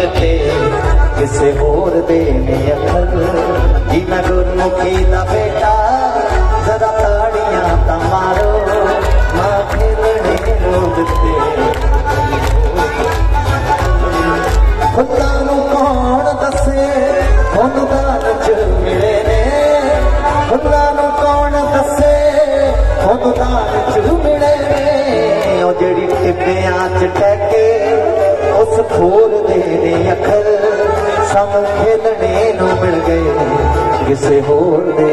ਤੇ ਕਿਸੇ ਹੋਰ ਦੇ ਨੇ ਅੱਖਰ। ਜੀ ਮੈਂ ਗੁਰਮੁਖੀ ਦਾ ਬੇਟਾ, ਜ਼ਰਾ ਤਾੜੀਆਂ ਤਾਂ ਮਾਰੋ। ਮਾਂ ਖੇਲਣੇ ਰੋਦ ਤੇ ਖੁਦਾ ਨੂੰ ਕੌਣ ਦੱਸੇ? ਉਹਨੂੰ ਦਾ ਨਚ ਮਿਲੇ ਨੇ। ਖੁਦਾ ਨੂੰ ਕੌਣ ਦੱਸੇ? ਉਹਨੂੰ ਦਾ ਨਚ ਮਿਲੇ ਨੇ। ਉਹ ਜਿਹੜੀ ਟਿੱਬਿਆਂ ਚ ਟਹਿ ਕੇ ਉਸ ਖੋਲ ਦੇ संग खेलने मिल गए। किसे होर दे